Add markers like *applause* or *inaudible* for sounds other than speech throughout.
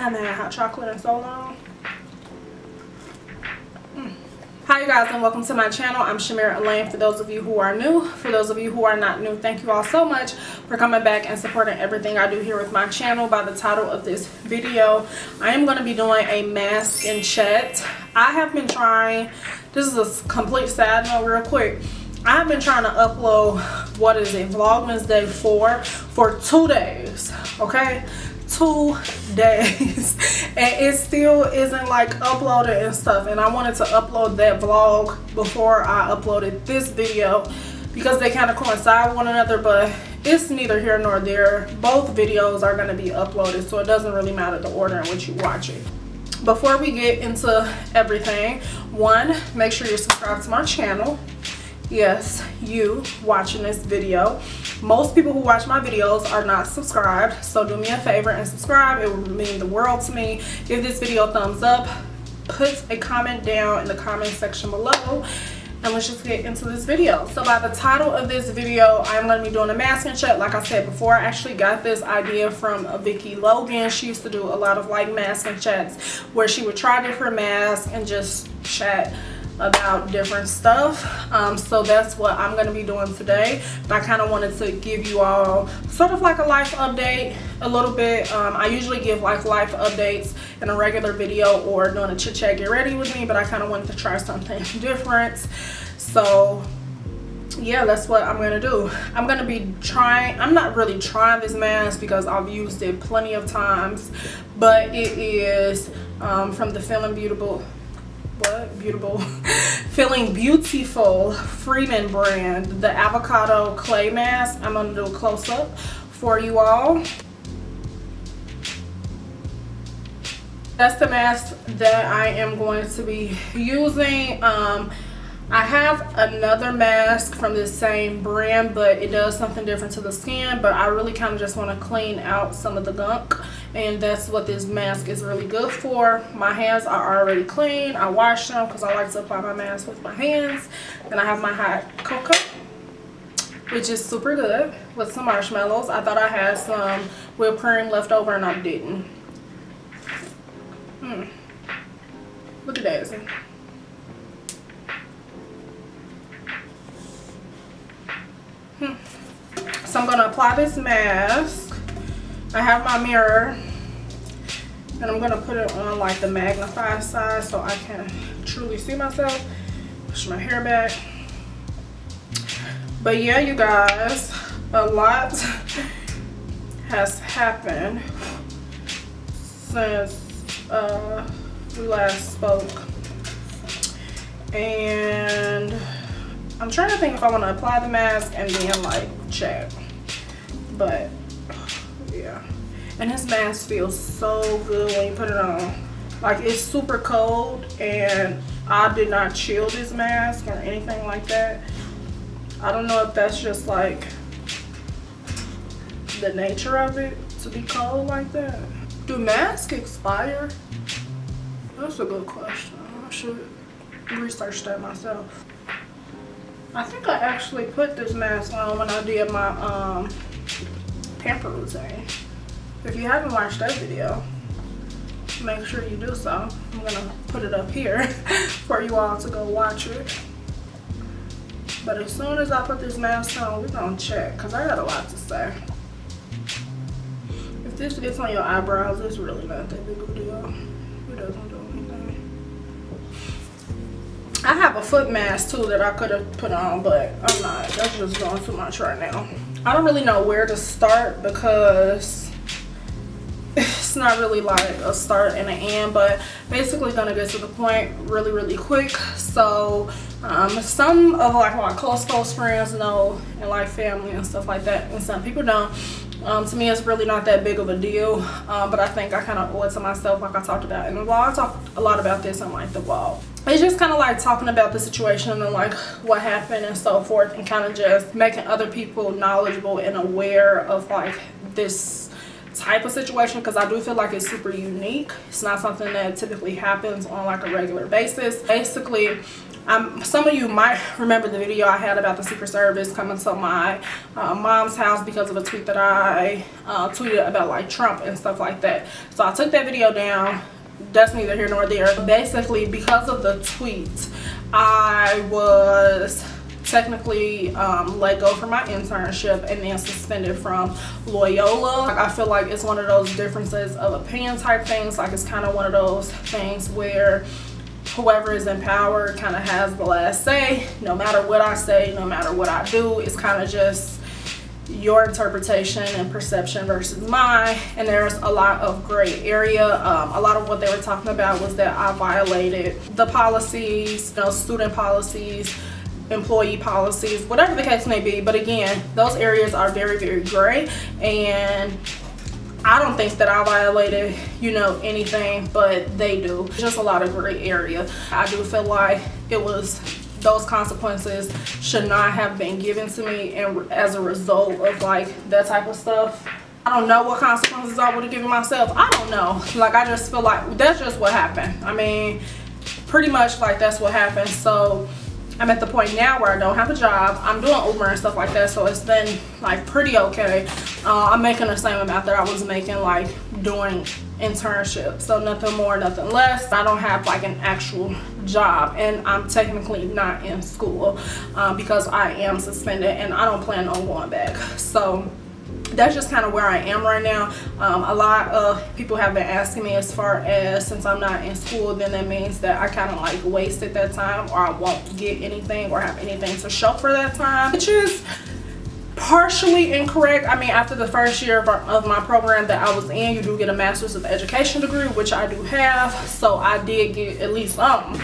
haven't had hot chocolate in so long. Hi you guys and welcome to my channel. I'm Chamira Elaine for those of you who are new. For those of you who are not new, thank you all so much for coming back and supporting everything I do here with my channel. By the title of this video, I am going to be doing a mask and chat. I have been trying, this is a complete side note real quick. I've been trying to upload, what is it, Vlogmas Day 4 for two days, okay? Two days *laughs* and it still isn't like uploaded and stuff and I wanted to upload that vlog before I uploaded this video because they kind of coincide one another but it's neither here nor there. Both videos are going to be uploaded so it doesn't really matter the order in which you watch it. Before we get into everything one make sure you're subscribed to my channel yes you watching this video. Most people who watch my videos are not subscribed so do me a favor and subscribe. It would mean the world to me. Give this video a thumbs up. Put a comment down in the comment section below and let's just get into this video. So by the title of this video i'm going to be doing a mask and chat like i said before i actually got this idea from Vicky Logan. She used to do a lot of like mask and chats where she would try different masks and just chat about different stuff. Um, so that's what i'm going to be doing today. But i kind of wanted to give you all sort of like a life update a little bit. Um, i usually give like life updates in a regular video or doing a chit chat get ready with me but i kind of wanted to try something *laughs* different. So yeah that's what i'm gonna do. I'm gonna be trying i'm not really trying this mask because i've used it plenty of times but it is um, from the feeling beautiful what? Beautiful. *laughs* Feeling beautiful. Freeman brand. The avocado clay mask. I'm gonna do a close-up for you all. That's the mask that i am going to be using. Um, I have another mask from the same brand, but it does something different to the skin. But I really kind of just want to clean out some of the gunk. And that's what this mask is really good for. My hands are already clean. I wash them because I like to apply my mask with my hands. Then I have my hot cocoa, which is super good with some marshmallows. I thought I had some whipped cream left over and I didn't. Mm. Look at that. So I'm going to apply this mask. I have my mirror. And I'm to put it on like the magnified side so I can truly see myself. Push my hair back. But yeah, you guys, a lot has happened since uh, we last spoke. And I'm trying to think if I want to apply the mask and then like check. But yeah. And this mask feels so good when you put it on. Like it's super cold and I did not chill this mask or anything like that. I don't know if that's just like the nature of it to be cold like that. Do masks expire? That's a good question. I should research that myself. I think I actually put this mask on when I did my um, pamper routine. If you haven't watched that video, make sure you do so. I'm gonna put it up here *laughs* for you all to go watch it. But as soon as I put this mask on, we're gonna check because I got a lot to say. If this gets on your eyebrows, it's really not that big of a deal. It doesn't do I have a foot mask too that I could have put on, but I'm not. That's just going too much right now. I don't really know where to start because it's not really like a start and an end, but basically gonna get to the point really, really quick. So um, some of like my close, close friends know and like family and stuff like that, and some people don't. Um, to me, it's really not that big of a deal, um, but I think I kind of owe it to myself, like I talked about in the vlog. I talked a lot about this in like the vlog it's just kind of like talking about the situation and like what happened and so forth and kind of just making other people knowledgeable and aware of like this type of situation because I do feel like it's super unique. It's not something that typically happens on like a regular basis. Basically, um, some of you might remember the video I had about the Secret Service coming to my uh, mom's house because of a tweet that I uh, tweeted about like Trump and stuff like that. So I took that video down. That's neither here nor there. Basically, because of the tweet, I was technically um, let go from my internship and then suspended from Loyola. Like, I feel like it's one of those differences of opinion type things. Like it's kind of one of those things where whoever is in power kind of has the last say. No matter what I say, no matter what I do, it's kind of just your interpretation and perception versus mine and there's a lot of gray area um, a lot of what they were talking about was that I violated the policies you know student policies employee policies whatever the case may be but again those areas are very very gray and I don't think that I violated, you know, anything, but they do. Just a lot of gray area. I do feel like it was those consequences should not have been given to me and as a result of like that type of stuff. I don't know what consequences I would have given myself. I don't know. Like I just feel like that's just what happened. I mean, pretty much like that's what happened. So I'm at the point now where I don't have a job. I'm doing Uber and stuff like that, so it's been like pretty okay. Uh, I'm making the same amount that I was making like doing internship. So nothing more, nothing less. I don't have like an actual job and I'm technically not in school uh, because I am suspended and I don't plan on going back. So that's just kind of where I am right now. Um, a lot of people have been asking me as far as since I'm not in school, then that means that I kind of like wasted that time or I won't get anything or have anything to show for that time, which is partially incorrect. I mean, after the first year of, our, of my program that I was in, you do get a master's of education degree, which I do have. So I did get at least something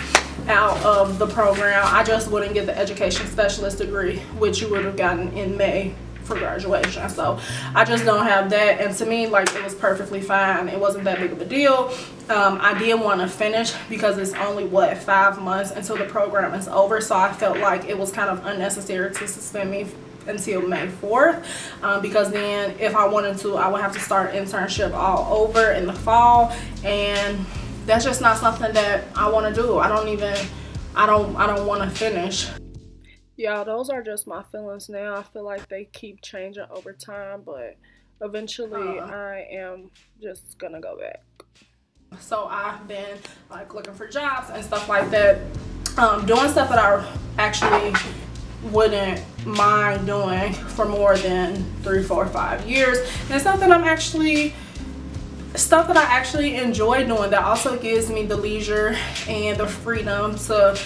out of the program. I just wouldn't get the education specialist degree, which you would have gotten in May for graduation. So i just don't have that. And to me like it was perfectly fine. It wasn't that big of a deal. Um, i did want to finish because it's only what five months until the program is over. So i felt like it was kind of unnecessary to suspend me until May 4th um, because then if I wanted to I would have to start internship all over in the fall. And that's just not something that I want to do. I don't even I don't I don't want to finish yeah those are just my feelings now. I feel like they keep changing over time but eventually uh, i am just gonna go back. So i've been like looking for jobs and stuff like that. Um, doing stuff that i actually wouldn't mind doing for more than three four five years. And something i'm actually stuff that i actually enjoy doing that also gives me the leisure and the freedom to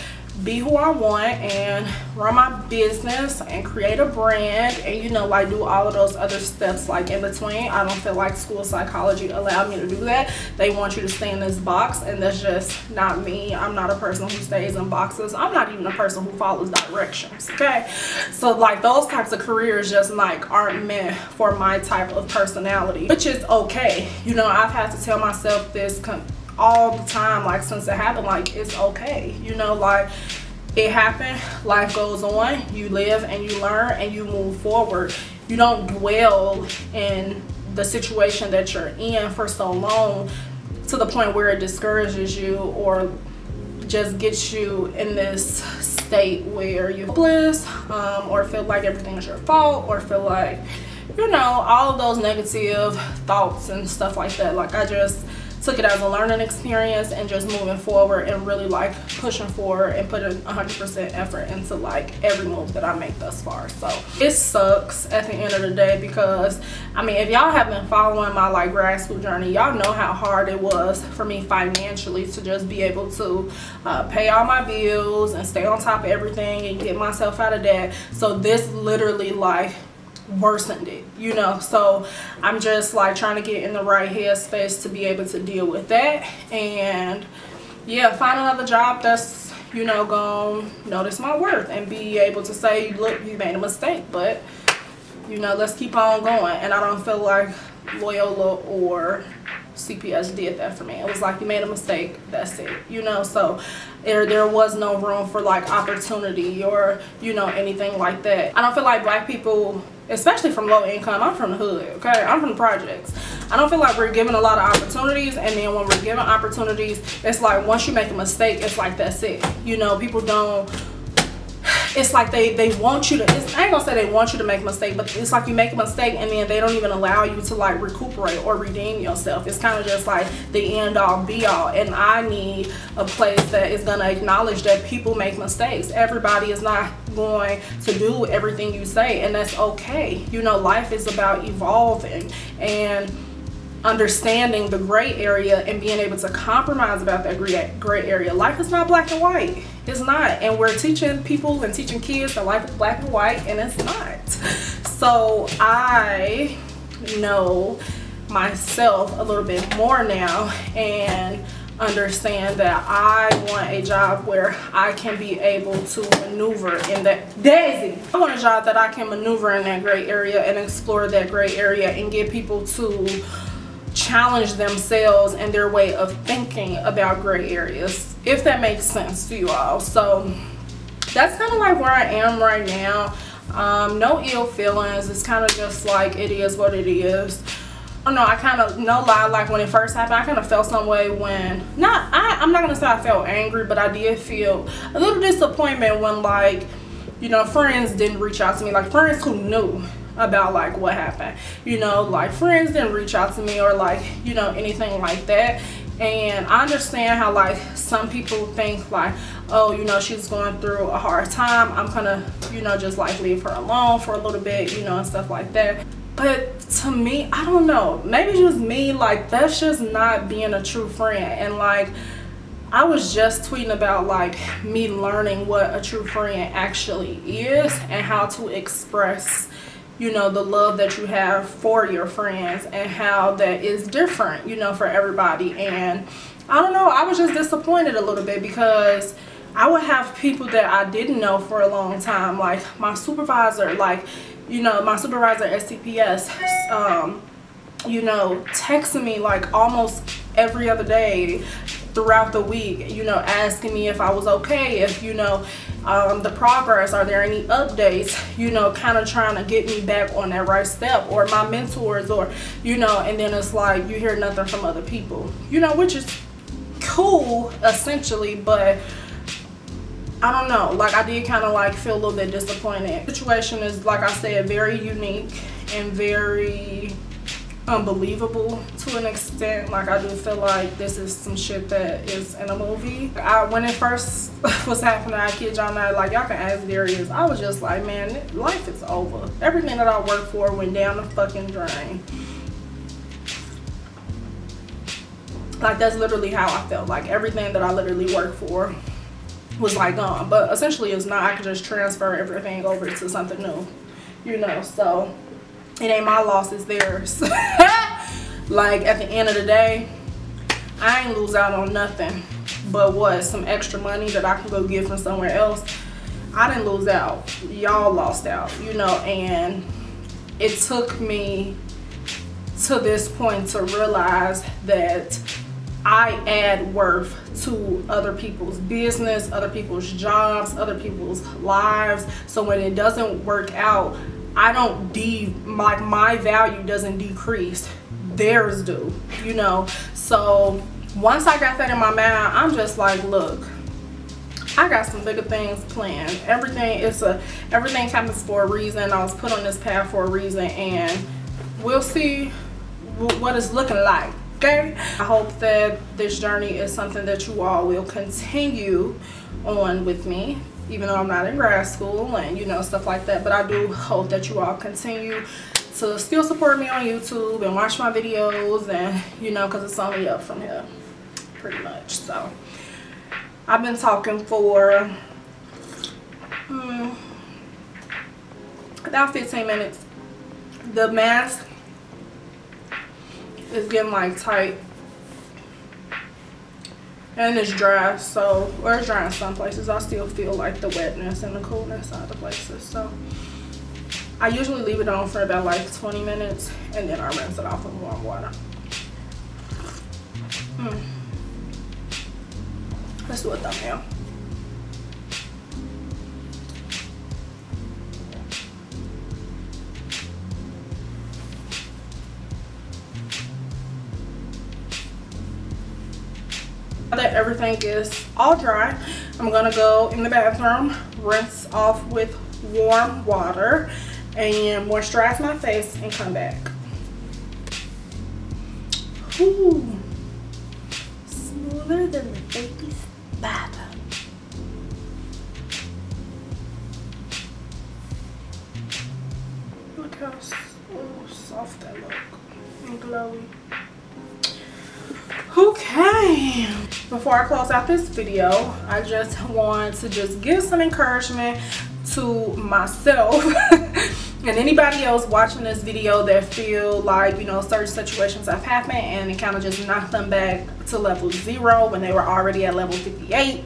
be who I want and run my business and create a brand and you know like do all of those other steps like in between. I don't feel like school psychology allowed me to do that. They want you to stay in this box and that's just not me. I'm not a person who stays in boxes. I'm not even a person who follows directions okay? So like those types of careers just like aren't meant for my type of personality which is okay. You know I've had to tell myself this all the time like since it happened like it's okay you know like it happened life goes on you live and you learn and you move forward. You don't dwell in the situation that you're in for so long to the point where it discourages you or just gets you in this state where you're hopeless um, or feel like everything is your fault or feel like you know all of those negative thoughts and stuff like that. Like i just took it as a learning experience and just moving forward and really like pushing forward and putting 100% effort into like every move that I make thus far. So it sucks at the end of the day because I mean if y'all have been following my like grad school journey y'all know how hard it was for me financially to just be able to uh, pay all my bills and stay on top of everything and get myself out of debt. So this literally like worsened it you know? So i'm just like trying to get in the right headspace to be able to deal with that. And yeah find another job that's you know gonna notice my worth and be able to say look you made a mistake but you know let's keep on going. And i don't feel like loyola or CPS did that for me. It was like you made a mistake, that's it. You know, so there there was no room for like opportunity or, you know, anything like that. I don't feel like black people especially from low income. I'm from the hood, okay? I'm from the projects. I don't feel like we're given a lot of opportunities and then when we're given opportunities, it's like once you make a mistake, it's like that's it. You know, people don't it's like they they want you to i ain't gonna say they want you to make a mistake but it's like you make a mistake and then they don't even allow you to like recuperate or redeem yourself. It's kind of just like the end all be all. And i need a place that is gonna acknowledge that people make mistakes. Everybody is not going to do everything you say and that's okay. You know life is about evolving. And understanding the gray area and being able to compromise about that gray, gray area. Life is not black and white. It's not. And we're teaching people and teaching kids that life is black and white and it's not. So I know myself a little bit more now and understand that I want a job where I can be able to maneuver in that Daisy. I want a job that I can maneuver in that gray area and explore that gray area and get people to challenge themselves and their way of thinking about gray areas if that makes sense to you all. So that's kind of like where i am right now. Um, no ill feelings it's kind of just like it is what it is. I know I kind of no lie like when it first happened I kind of felt some way when not I, I'm not gonna say I felt angry but I did feel a little disappointment when like you know friends didn't reach out to me like friends who knew about like what happened you know like friends didn't reach out to me or like you know anything like that. And I understand how like some people think like oh you know she's going through a hard time I'm gonna you know just like leave her alone for a little bit you know and stuff like that. But to me I don't know maybe just me like that's just not being a true friend. And like I was just tweeting about like me learning what a true friend actually is and how to express you know the love that you have for your friends and how that is different you know for everybody. And I don't know I was just disappointed a little bit because I would have people that I didn't know for a long time like my supervisor like you know my supervisor at CPS um you know texting me like almost every other day throughout the week you know asking me if I was okay if you know um, the progress are there any updates you know kind of trying to get me back on that right step or my mentors or you know and then it's like you hear nothing from other people you know which is cool essentially but I don't know. Like I did kind of like feel a little bit disappointed. The situation is like I said very unique and very unbelievable to an extent. Like i do feel like this is some shit that is in a movie. I, when it first *laughs* was happening i kid y'all not like y'all can ask darius. I was just like man life is over. Everything that i worked for went down the fucking drain. Like that's literally how i felt. Like everything that i literally worked for was like gone. But essentially it's not. I could just transfer everything over to something new you know so it ain't my loss it's theirs. *laughs* Like at the end of the day i ain't lose out on nothing but what? Some extra money that i can go get from somewhere else. I didn't lose out. Y'all lost out you know and it took me to this point to realize that I add worth to other people's business, other people's jobs, other people's lives. So when it doesn't work out, I don't de like my value doesn't decrease. Theirs do you know? So once I got that in my mind I'm just like look I got some bigger things planned. Everything is a everything happens for a reason. I was put on this path for a reason and we'll see what it's looking like okay? I hope that this journey is something that you all will continue on with me even though I'm not in grad school and you know stuff like that but I do hope that you all continue to still support me on YouTube and watch my videos and you know because it's only up from here pretty much. So I've been talking for hmm, about 15 minutes. The mask is getting like tight and it's dry so or it's dry in some places. I still feel like the wetness and the coolness other places so. I usually leave it on for about like 20 minutes and then i rinse it off with warm water. Mm. let's do a thumbnail everything is all dry, I'm gonna go in the bathroom, rinse off with warm water, and moisturize my face and come back. Ooh, smoother than the baby's bath. Look how soft that look and glowy. Okay, before I close out this video, I just want to just give some encouragement to myself *laughs* and anybody else watching this video that feel like you know certain situations have happened and it kind of just knocked them back to level zero when they were already at level 58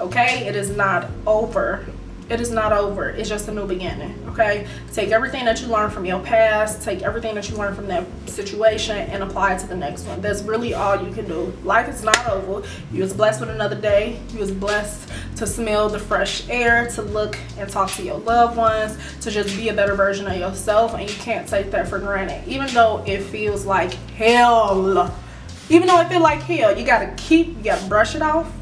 okay? It is not over it is not over. It's just a new beginning okay? Take everything that you learned from your past take everything that you learned from that situation and apply it to the next one. That's really all you can do. Life is not over. You was blessed with another day. You was blessed to smell the fresh air to look and talk to your loved ones to just be a better version of yourself and you can't take that for granted. Even though it feels like hell. Even though it feel like hell you got to keep you got to brush it off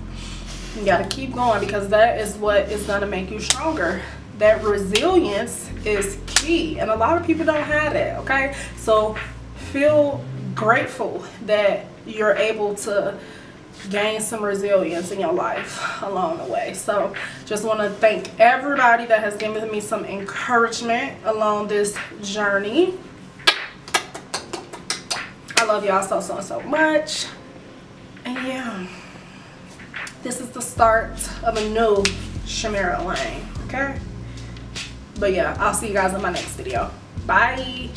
you got to keep going because that is what is going to make you stronger. That resilience is key and a lot of people don't have that okay? So feel grateful that you're able to gain some resilience in your life along the way. So just want to thank everybody that has given me some encouragement along this journey. I love y'all so so so much. And yeah this is the start of a new Chamira Lane, okay? But yeah, I'll see you guys in my next video. Bye.